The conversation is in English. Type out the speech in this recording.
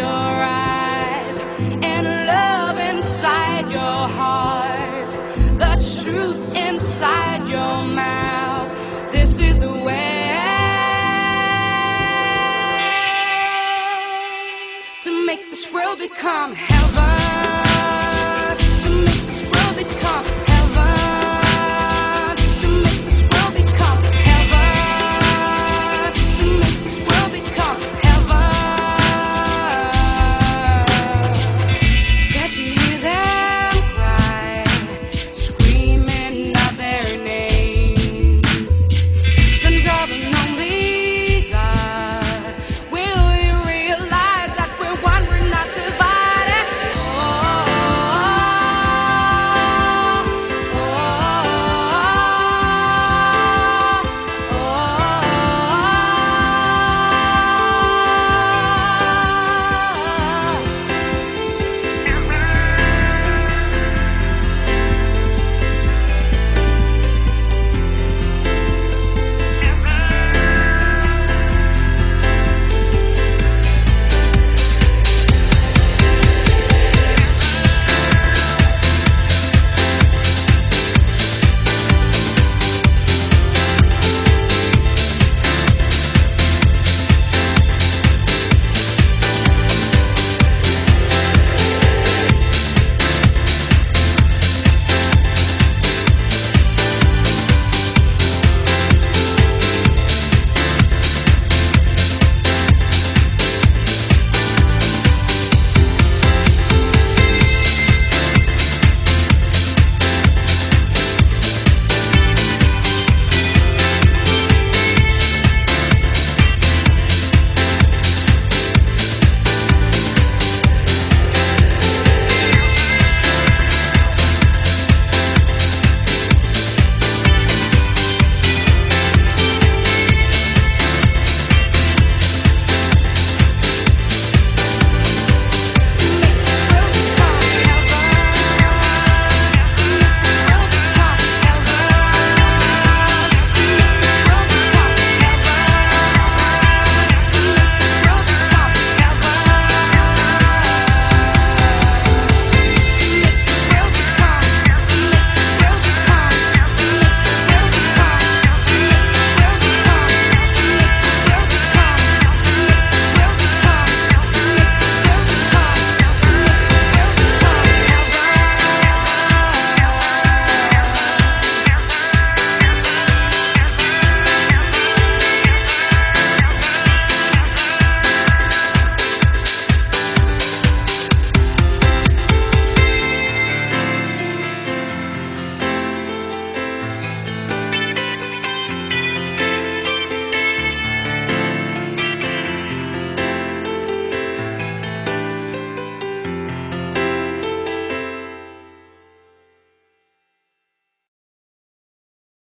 your eyes and love inside your heart, the truth inside your mouth. This is the way to make this world become heaven.